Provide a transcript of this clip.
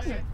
Vabbè.